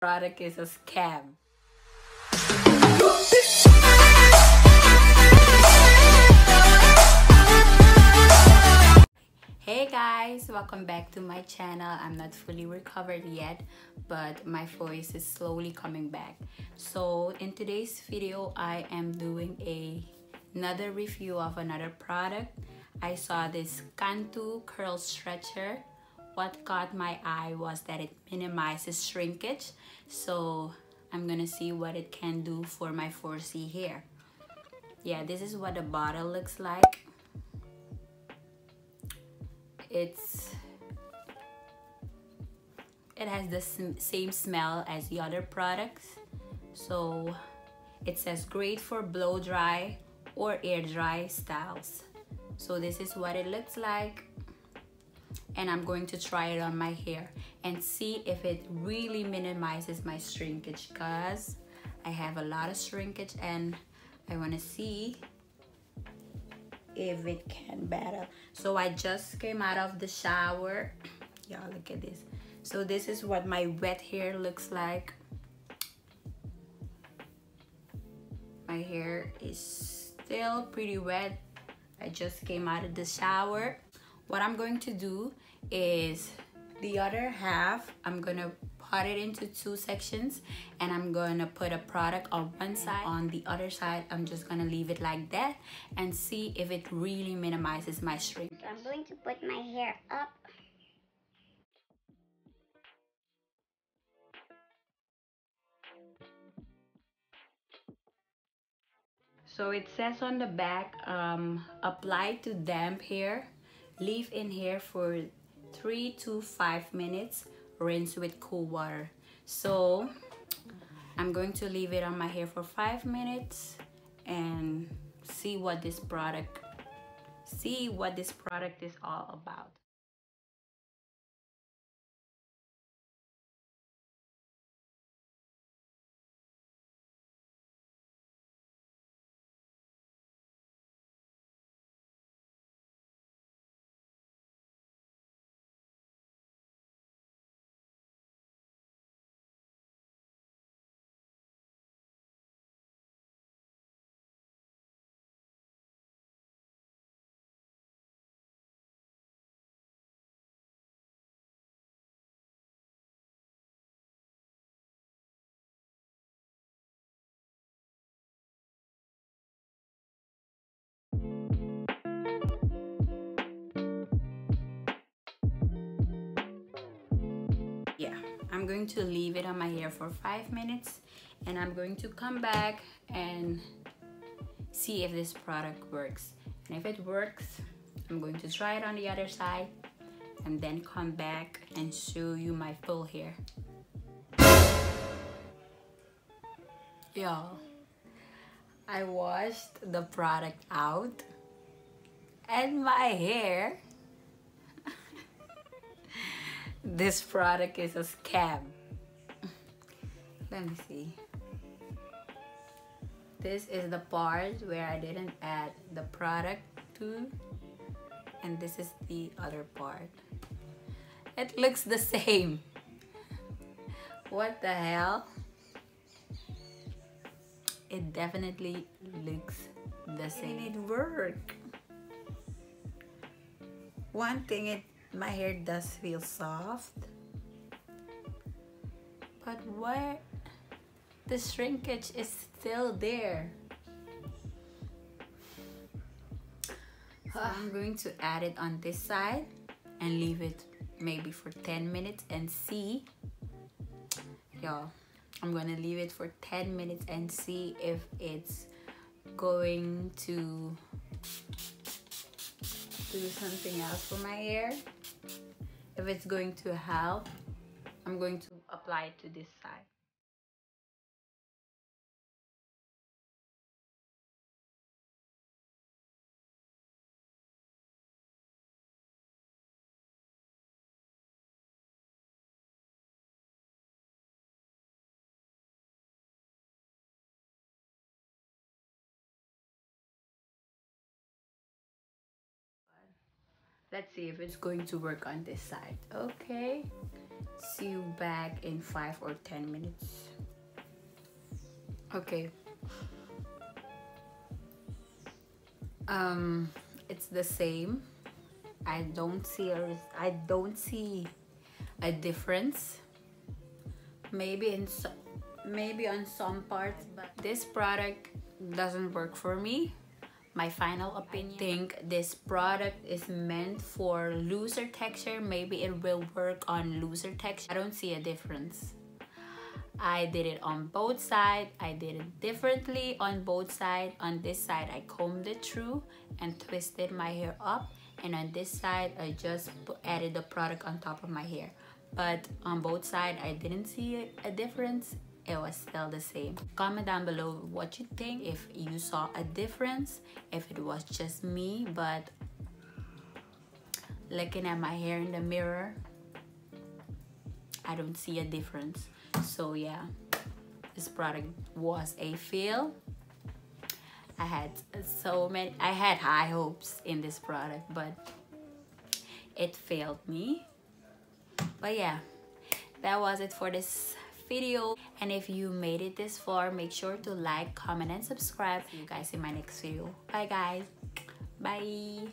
product is a scam. Hey guys, welcome back to my channel. I'm not fully recovered yet, but my voice is slowly coming back. So in today's video, I am doing a another review of another product. I saw this Cantu curl stretcher. What caught my eye was that it minimizes shrinkage. So I'm gonna see what it can do for my 4C hair. Yeah, this is what the bottle looks like it's it has the same smell as the other products so it says great for blow dry or air dry styles so this is what it looks like and I'm going to try it on my hair and see if it really minimizes my shrinkage because I have a lot of shrinkage and I want to see if it can better. So i just came out of the shower. Y'all look at this. So this is what my wet hair looks like. My hair is still pretty wet. I just came out of the shower what i'm going to do is the other half i'm gonna cut it into two sections and I'm gonna put a product on one side. On the other side I'm just gonna leave it like that and see if it really minimizes my shrink so I'm going to put my hair up. So it says on the back, um, apply to damp hair, leave in here for three to five minutes rinse with cool water. So I'm going to leave it on my hair for five minutes and see what this product see what this product is all about going to leave it on my hair for five minutes and I'm going to come back and see if this product works and if it works I'm going to try it on the other side and then come back and show you my full hair y'all I washed the product out and my hair this product is a scam. Let me see. This is the part where I didn't add the product to and this is the other part. It looks the same. What the hell? It definitely looks the same. It work. One thing it my hair does feel soft but where the shrinkage is still there. So I'm going to add it on this side and leave it maybe for 10 minutes and see. Y'all I'm gonna leave it for 10 minutes and see if it's going to do something else for my hair if it's going to help I'm going to apply it to this side let's see if it's going to work on this side. Okay. See you back in five or ten minutes. Okay. Um it's the same. I don't see a I don't see a difference. Maybe in so, maybe on some parts but this product doesn't work for me my final opinion I think this product is meant for looser texture maybe it will work on looser texture I don't see a difference I did it on both sides. I did it differently on both sides. On this side, I combed it through and twisted my hair up. And on this side, I just added the product on top of my hair. But on both sides, I didn't see a difference. It was still the same. Comment down below what you think. If you saw a difference. If it was just me. But looking at my hair in the mirror, I don't see a difference so yeah this product was a fail I had so many I had high hopes in this product but it failed me but yeah that was it for this video. And if you made it this far make sure to like comment and subscribe. See you guys in my next video. Bye guys. Bye